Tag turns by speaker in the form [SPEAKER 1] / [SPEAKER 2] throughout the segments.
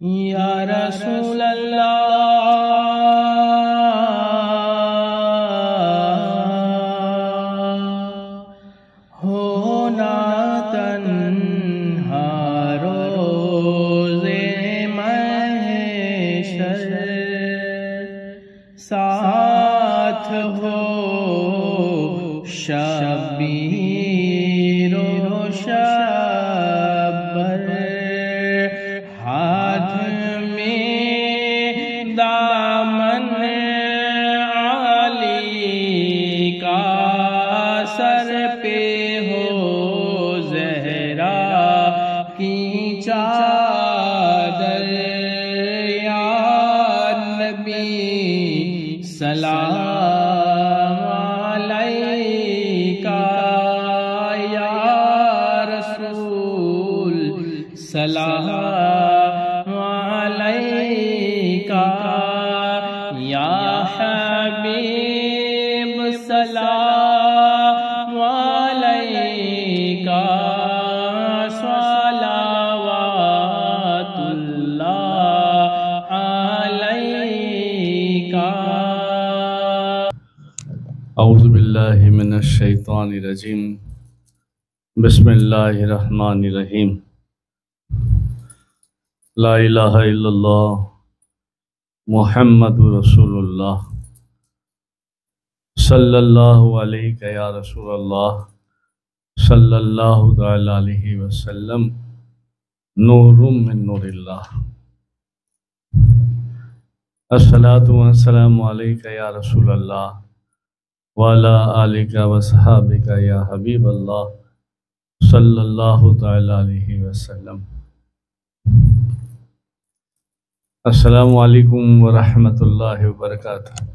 [SPEAKER 1] या रसूल अल्लाह साथ हो शबीर चादर या नबी सलाम अलैका या रसूल सलाम अलैका या हबीब।
[SPEAKER 2] अउज़बिल्लिमिनश्शैतानिर्रजीम बिस्मिल्लाहिर्रहमानिर्रहीम। ला मुहम्मदुर रसूलुल्लाह। सल्लल्लाहु अलैहि या रसूलल्लाह। नूरुम मिन नूरिल्लाह। अस्सलातु वस्सलामु अलैका या रसूलल्लाह। वाला आलिका व या हबीब अल्लाह सल्लल्लाहु अलैहि वसल्लम। अस्सलामु अलैकुम व रहमतुल्लाहि व बरकातुहू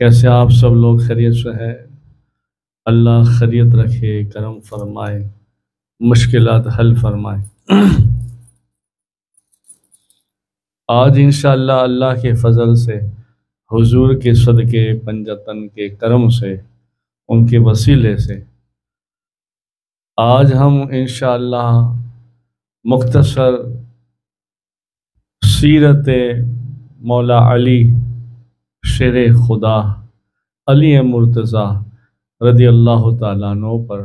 [SPEAKER 2] कैसे आप सब लोग खैरियत से हैं? अल्लाह खैरियत रखे, करम फरमाए, मुश्किलात हल फरमाए। आज इंशाअल्लाह अल्लाह के फजल से हुजूर के सदके, पंजतन के करम से, उनके वसीले से। आज हम इन मुख्तसर सीरत मौला अली, शेर खुदा, अली मुर्तज़ा रदी अल्लाह तु पर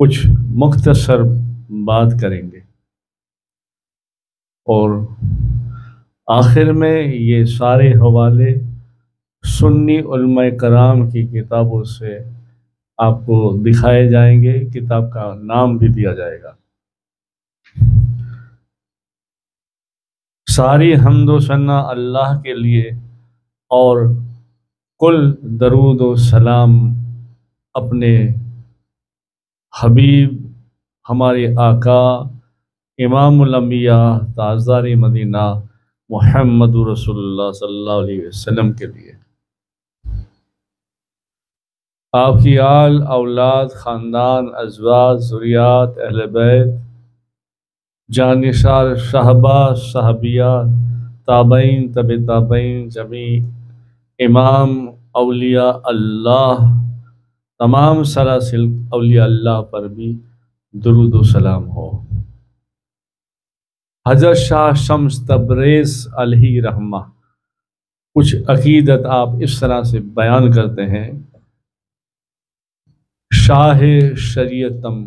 [SPEAKER 2] कुछ मुख्तसर बात करेंगे। और आखिर में ये सारे हवाले सुन्नी कराम की किताबों से आपको दिखाए जाएँगे। किताब का नाम भी दिया जाएगा। सारी हमदो सन्ना अल्लाह के लिए और कुल दरूद सलाम अपने हबीब, हमारे आका इमामुलम्बिया ताज़ार मदीना मोहम्मद रसोल्ला वसल्लम के लिए। आपकी आल, औलाद, ख़ानदान, अजवाज, ज़ुरियात, अहल बैत जानिसार साहबा साहबिया ताबईन, तब ताबईन, जमी, इमाम अलिया अल्लाह, तमाम सलासिल अलिया अल्लाह पर भी दरुद सलाम हो। हज़रत शाह शम्स तबरेज़ अलही रहमा। कुछ अकीदत आप इस तरह से बयान करते हैं, शाह शरीयतम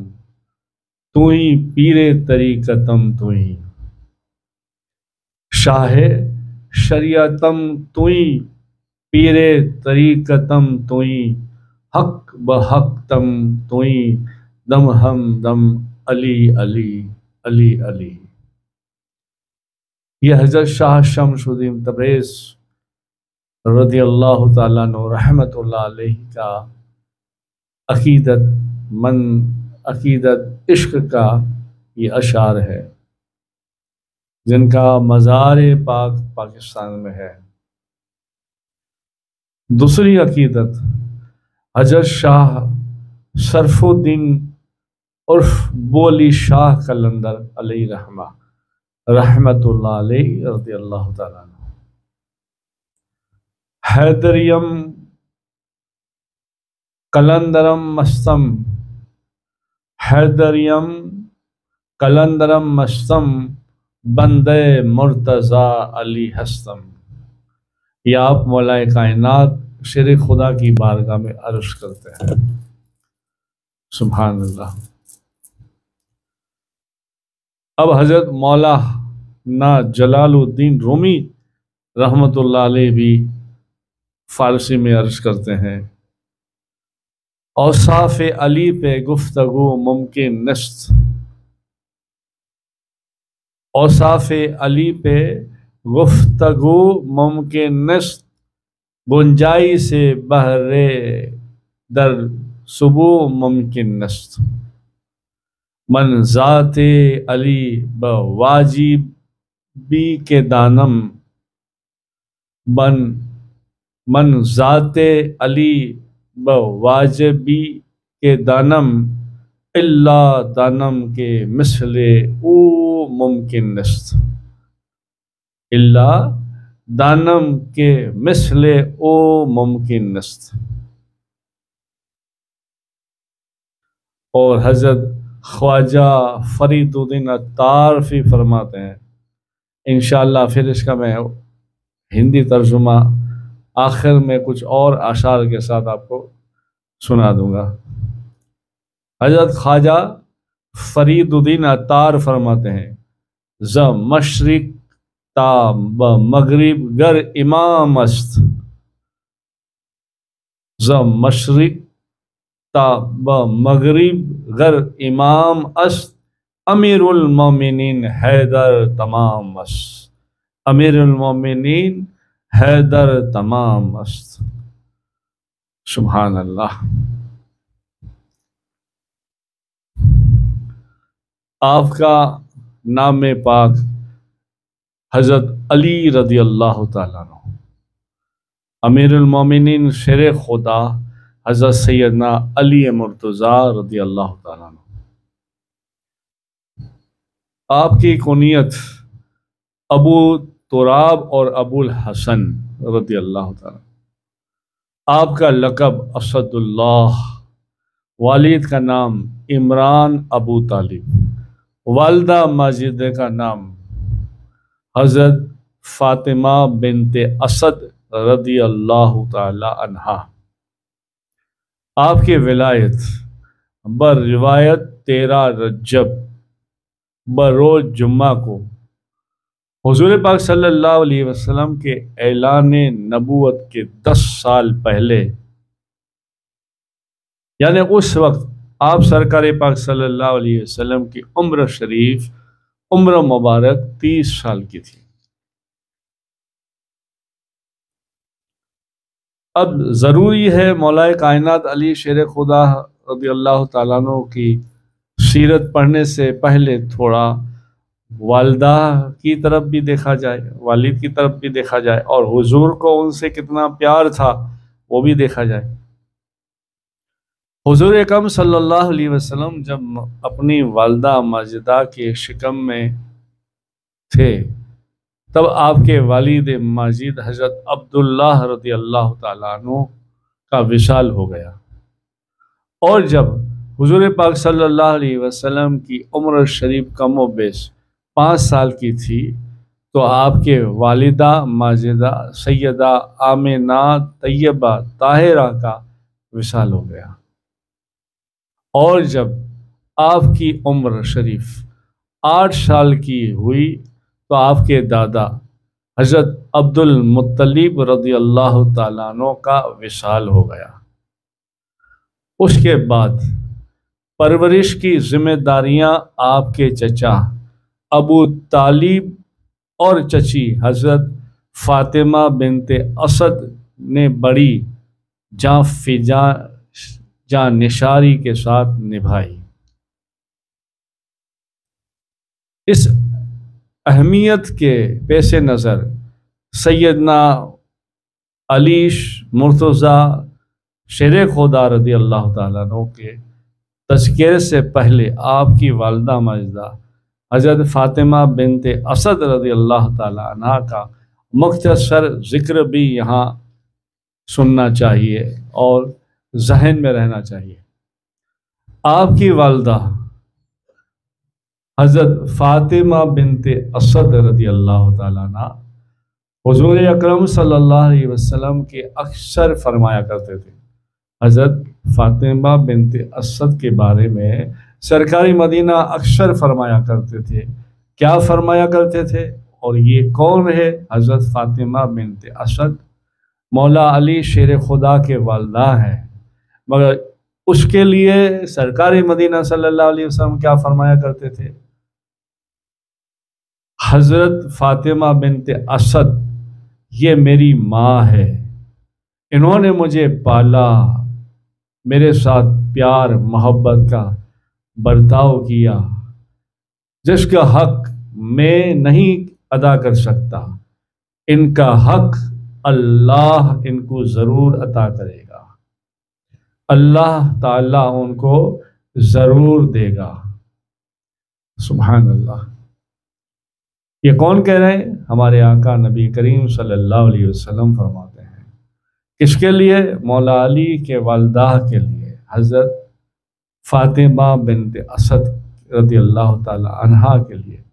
[SPEAKER 2] तू ही पीरे तरीकतम तू ही शाह शरीयतम तू ही पीरे तरीकतम तू ही हक ब हक तम तू ही दम हम दम अली अली अली अली। ये हज़रत शाह शमसुद्दीन तबरेज़ रदी अल्लाह तु रहमतुल्लाह का अकीदत मन, अकीदत इश्क का ये अशार है, जिनका मज़ार पाक पाकिस्तान में है। दूसरी अकीदत हज़रत शाह सरफुद्दीन उर्फ़ बोली शाह कलंदर अली रहमा। हैदरियम, कलंदरम मस्तम हैदरियम, कलंदरम मस्तम बंदे मुर्तज़ा अली हस्तम। या आप मौलाए कायनात शेर खुदा की बारगाह में अर्ज़ करते हैं। सुबहान अल्लाह। अब हज़रत मौला ना जलालुद्दीन रूमी रहमत भी फारसी में अर्ज़ करते हैं। औसाफ अली पे गुफ्तगु मुमकिन नस्त औसाफ अली पे गुफ्तगु मुमकिन नस्त गुंजाई से बहरे दर सुबह मुमकिन नस्त मन ज़ात अली ब वाजिबी के दानम। बन, मन ज़ात अली ब वाजिबी के दानम। इल्ला दानम के मिसले ओ मुमकिन नस्त। इल्ला दानम के मिसले ओ मुमकिन नस्त। और हज़रत ख्वाजा फरीदुद्दीन अतारफी फरमाते हैं। इन फिर इसका मैं हिंदी तर्जुमा आखिर में कुछ और आशार के साथ आपको सुना दूँगा। हज़रत ख्वाजा फरीदुद्दीन अतार फरमाते हैं, ज मशरक ता ब मगरिब गर इमाम अस्त। ज मशरक ब मगरिब गर इमाम अस्त अमीरुल मोमिनीन हैदर तमाम अस्त अमीरुल मोमिनीन हैदर तमाम अस्त सुबहान अल्लाह आपका नाम पाक हज़रत अली रदी अल्लाह तमीरमिन शेर खुदा हज़रत सैदना अली मुर्तज़ा रदी अल्लाह आपकी कुनीत अबू तुराब और अबुल हसन रदी अल्लाह आपका लकब असदुल्लाह, वालिद का नाम इमरान अबू तालिब, वालदा माजिद का नाम हज़रत फ़ातिमा बिनते असद रदी अल्लाह तहा आपकी विलायत, बर रिवायत तेरह रजब बरोज जुम्मा को। हजूर पाक सल्लल्लाहु अलैहि वसल्लम के ऐलान नबूवत के दस साल पहले, यानी उस वक्त आप सरकार पाक सल्लल्लाहु अलैहि वसल्लम की उम्र शरीफ, उम्र मुबारक तीस साल की थी। अब ज़रूरी है मौलाए कायनात अली शेर खुदा रदी अल्लाह तु की सीरत पढ़ने से पहले थोड़ा वालदा की तरफ़ भी देखा जाए, वालिद की तरफ़ भी देखा जाए और हुजूर को उनसे कितना प्यार था, वो भी देखा जाए। हुजूर अकम सल्लल्लाहु अलैहि वसल्लम जब अपनी वालदा माजिदा के शिकम में थे तब आपके वालिद माजिद हज़रत अब्दुल्ला रदी अल्लाह तु का विशाल हो गया। और जब हुजूर पाक सल्लल्लाहु अलैहि वसल्लम की उम्र शरीफ कम व बेश पाँच साल की थी तो आपके वालिदा, माजिदा सैदा आमिना, तैयबा, ताहिरा का विशाल हो गया। और जब आपकी उम्र शरीफ आठ साल की हुई तो आपके दादा हज़रत अब्दुल मुत्तलिब रदी अल्लाह तु का विशाल हो गया। उसके बाद परवरिश की जिम्मेदारियाँ आपके चचा अबू तालिब और चची हज़रत फ़ातिमा बिनते असद ने बड़ी जहाँ फिजा, जा निशारी के साथ निभाई। इस अहमियत के पेश नज़र सैदना अलीश मुर्तज़ा शेर खुदा रदी अल्लाह तु के तस्करे से पहले आपकी वालदा मजदा हज़रत फ़ातिमा बिनते असद रदी अल्लाह तह का मुख्तसर ज़िक्र भी यहाँ सुनना चाहिए और जहन में रहना चाहिए। आपकी वालदा हज़रत फ़ातिमा बिनते असद रदी अल्लाह तला हजूर अकरम वसल्लम के अक्सर फरमाया करते थे। हज़रत फ़ातिमा बिनते असद के बारे में सरकारी मदीना अक्सर फरमाया करते थे। क्या फरमाया करते थे? और ये कौन है हज़रत फ़ातिमा बिनते असद? मौला अली शेर खुदा के वालदा हैं। मगर उसके लिए सरकारी मदीना सल्लल्लाहु अलैहि वसल्लम क्या फरमाया करते थे? हज़रत फ़ातिमा बिनते असद, ये मेरी माँ है। इन्होंने मुझे पाला। मेरे साथ प्यार, मोहब्बत का बर्ताव किया, जिसका हक मैं नहीं अदा कर सकता। इनका हक अल्लाह इनको ज़रूर अता करेगा। अल्लाह ताला उनको ज़रूर देगा। सुबहान अल्लाह। ये कौन कह रहे हैं? हमारे आका नबी करीम सल्लल्लाहु अलैहि वसल्लम फरमाते हैं। किसके लिए? मौला अली के वालदा के लिए। हज़रत फ़ातिमा बिनत असद रदी अल्लाह तहा के लिए।